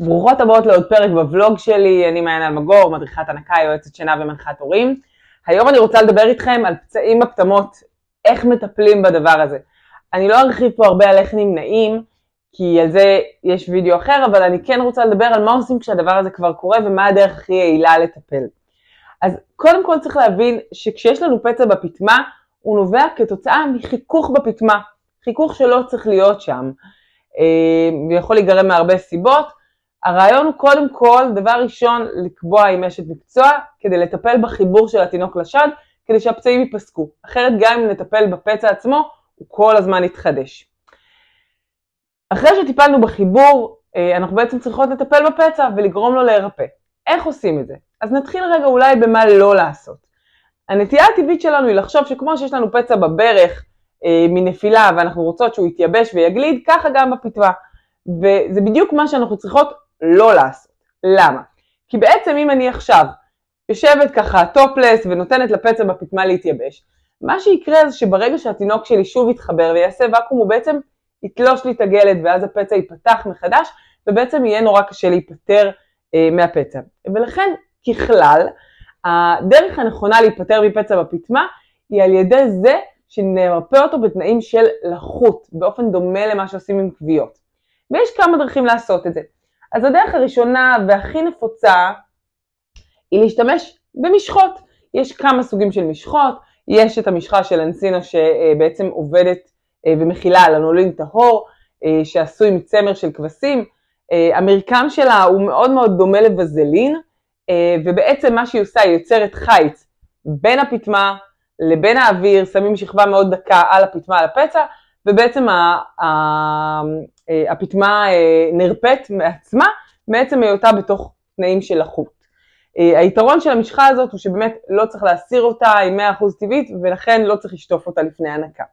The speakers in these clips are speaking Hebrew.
ברוכות הבאות לעוד פרק בוולוג שלי, אני מעיין אלמגור, מדריכת הנקה, יועצת שינה ומנחת הורים. היום אני רוצה לדבר איתכם על פצעים בפטמות, איך מטפלים בדבר הזה. אני לא ארחיב פה הרבה על איך נמנעים, כי על זה יש וידאו אחר, אבל אני כן רוצה לדבר על מה עושים כשהדבר הזה כבר קורה ומה הדרך הכי יעילה לטפל. אז קודם כל צריך להבין שכשיש לנו פצע בפטמה, הוא נובע כתוצאה מחיכוך בפטמה, חיכוך שלא צריך להיות שם, אה, ויכול להיגרם מהרבה סיבות. הרעיון הוא קודם כל, דבר ראשון, לקבוע עם אשת מקצוע כדי לטפל בחיבור של התינוק לשד, כדי שהפצעים ייפסקו. אחרת גם אם נטפל בפצע עצמו, הוא כל הזמן יתחדש. אחרי שטיפלנו בחיבור, אה, אנחנו בעצם צריכות לטפל בפצע ולגרום לו להירפא. איך עושים את זה? אז נתחיל רגע אולי במה לא לעשות. הנטייה הטבעית שלנו היא לחשוב שכמו שיש לנו פצע בברך אה, מנפילה ואנחנו רוצות שהוא יתייבש ויגליד, ככה גם בפתווה. וזה בדיוק מה שאנחנו צריכות לא לעשות. למה? כי בעצם אם אני עכשיו יושבת ככה טופלס ונותנת לפצע בפטמה להתייבש, מה שיקרה זה שברגע שהתינוק שלי שוב יתחבר ויעשה ואקום הוא בעצם יתלוש לי את הגלד ואז הפצע ייפתח מחדש ובעצם יהיה נורא קשה להיפטר אה, מהפצע. ולכן ככלל הדרך הנכונה להיפטר מפצע בפטמה היא על ידי זה שנרפא אותו בתנאים של לחות, באופן דומה למה שעושים עם כוויות. ויש כמה דרכים לעשות את זה. אז הדרך הראשונה והכי נפוצה היא להשתמש במשחות. יש כמה סוגים של משחות, יש את המשחה של אנסינו שבעצם עובדת אה, ומכילה על הנולין טהור, אה, שעשוי מצמר של כבשים. אה, המרקם שלה הוא מאוד מאוד דומה לבזלין, ובעצם מה שהיא עושה, היא יוצרת חיץ בין הפטמה לבין האוויר, שמים שכבה מאוד דקה על הפטמה, על הפצע, ובעצם הפטמה נרפאת מעצמה מעצם היותה בתוך תנאים של לחות. היתרון של המשחה הזאת הוא שבאמת לא צריך להסיר אותה, היא 100% טבעית ולכן לא צריך לשטוף אותה לפני הנקה.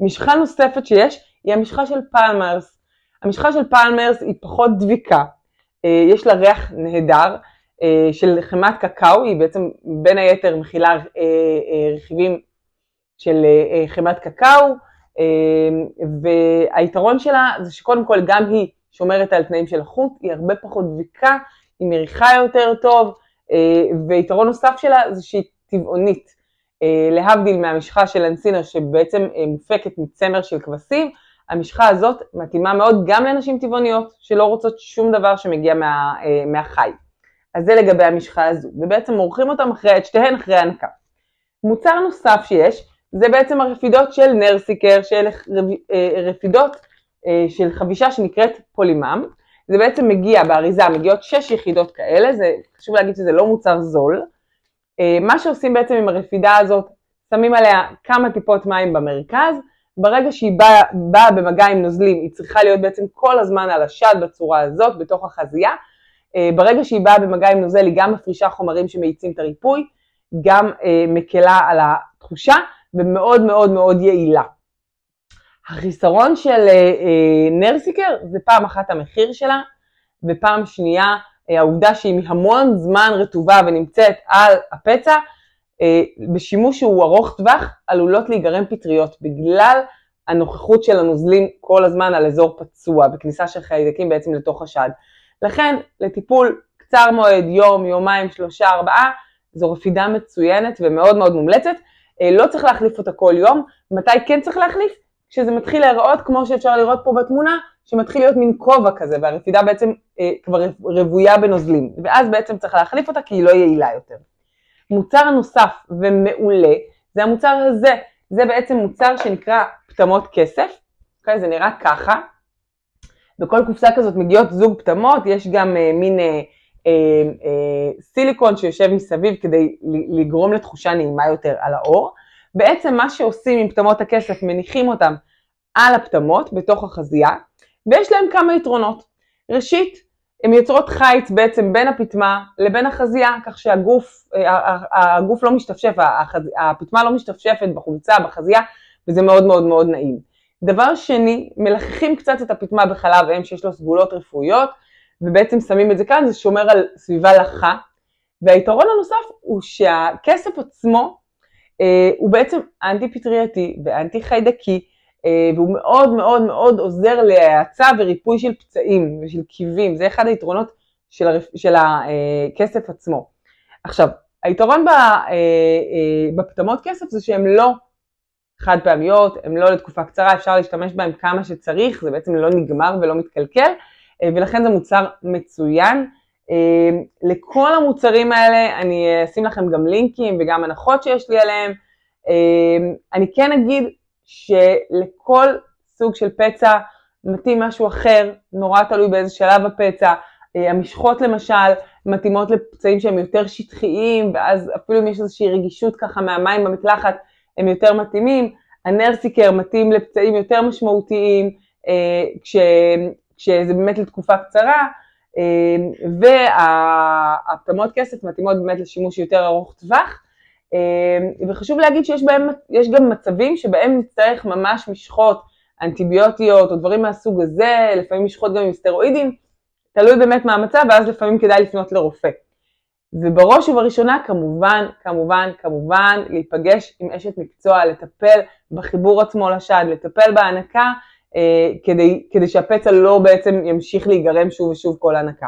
משחה נוספת שיש היא המשחה של פלמרס. המשחה של פלמרס היא פחות דביקה, יש לה ריח נהדר של חמת קקאו, היא בעצם בין היתר מכילה רכיבים של חמת קקאו, והיתרון שלה זה שקודם כל גם היא שומרת על תנאים של החוט, היא הרבה פחות דביקה, היא מריחה יותר טוב, ויתרון נוסף שלה זה שהיא טבעונית. להבדיל מהמשחה של אנסינו שבעצם מופקת מצמר של כבשים, המשחה הזאת מתאימה מאוד גם לנשים טבעוניות שלא רוצות שום דבר שמגיע מה, מהחי. אז זה לגבי המשחה הזו, ובעצם מורחים אותם אחרי, את שתיהן אחרי הנקה. מוצר נוסף שיש, זה בעצם הרפידות של נרסיקר, של רפידות של חבישה שנקראת פולימם. זה בעצם מגיע באריזה, מגיעות 6 יחידות כאלה, זה חשוב להגיד שזה לא מוצר זול. מה שעושים בעצם עם הרפידה הזאת, שמים עליה כמה טיפות מים במרכז, ברגע שהיא באה, באה במגע עם נוזלים, היא צריכה להיות בעצם כל הזמן על השד בצורה הזאת, בתוך החזייה. ברגע שהיא באה במגע עם נוזל, היא גם מפרישה חומרים שמאיצים את הריפוי, גם מקלה על התחושה, ומאוד מאוד מאוד יעילה. החיסרון של נרסיקר זה פעם אחת המחיר שלה, ופעם שנייה העובדה שהיא מהמון זמן רטובה ונמצאת על הפצע, בשימוש שהוא ארוך טווח עלולות להיגרם פטריות בגלל הנוכחות של הנוזלים כל הזמן על אזור פצוע וכניסה של חיידקים בעצם לתוך השד. לכן לטיפול קצר מועד, יום, יומיים, שלושה, ארבעה, זו רפידה מצוינת ומאוד מאוד מומלצת. לא צריך להחליף אותה כל יום. מתי כן צריך להחליף? כשזה מתחיל להיראות כמו שאפשר לראות פה בתמונה, שמתחיל להיות מין כובע כזה והרפידה בעצם אה, כבר רבויה בנוזלים. ואז בעצם צריך להחליף אותה כי היא לא יעילה יותר. מוצר נוסף ומעולה זה המוצר הזה, זה בעצם מוצר שנקרא פטמות כסף, אוקיי? זה נראה ככה, בכל קופסה כזאת מגיעות זוג פטמות, יש גם אה, מין אה, אה, אה, סיליקון שיושב מסביב כדי לגרום לתחושה נעימה יותר על האור. בעצם מה שעושים עם פטמות הכסף, מניחים אותם על הפטמות בתוך החזייה, ויש להם כמה יתרונות. ראשית, הן יוצרות חיץ בעצם בין הפטמה לבין החזייה, כך שהגוף הגוף לא משתפשף, הפטמה לא משתפשפת בחולצה, בחזייה, וזה מאוד מאוד מאוד נעים. דבר שני, מלחכים קצת את הפטמה בחלב אם שיש לו סגולות רפואיות, ובעצם שמים את זה כאן, זה שומר על סביבה לחה. והיתרון הנוסף הוא שהכסף עצמו אה, הוא בעצם אנטי פטרייתי ואנטי חיידקי, והוא מאוד מאוד מאוד עוזר להאצה וריפוי של פצעים ושל קיבים, זה אחד היתרונות של, הרפ... של הכסף עצמו. עכשיו, היתרון בפטמות כסף זה שהן לא חד פעמיות, הן לא לתקופה קצרה, אפשר להשתמש בהן כמה שצריך, זה בעצם לא נגמר ולא מתקלקל, ולכן זה מוצר מצוין. לכל המוצרים האלה אני אשים לכם גם לינקים וגם הנחות שיש לי עליהם. אני כן אגיד שלכל סוג של פצע מתאים משהו אחר, נורא תלוי באיזה שלב הפצע. המשחות למשל מתאימות לפצעים שהם יותר שטחיים, ואז אפילו אם יש איזושהי רגישות ככה מהמים במקלחת, הם יותר מתאימים. הנרסיקר מתאים לפצעים יותר משמעותיים, כש, כשזה באמת לתקופה קצרה, והפטמות כסף מתאימות באמת לשימוש יותר ארוך טווח. וחשוב להגיד שיש בהם, גם מצבים שבהם נצטרך ממש משחות אנטיביוטיות או דברים מהסוג הזה, לפעמים משחות גם עם סטרואידים, תלוי באמת מה המצב, ואז לפעמים כדאי לפנות לרופא. ובראש ובראשונה כמובן, כמובן, כמובן להיפגש עם אשת מקצוע, לטפל בחיבור עצמו לשד, לטפל בהנקה, אה, כדי, כדי שהפצע לא בעצם ימשיך להיגרם שוב ושוב כל הנקה.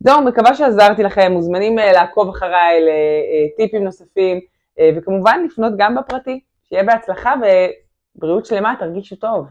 זהו, מקווה שעזרתי לכם, מוזמנים אה, לעקוב אחריי לטיפים נוספים, אה, וכמובן לפנות גם בפרטי. שיהיה בהצלחה ובריאות שלמה, תרגישו טוב.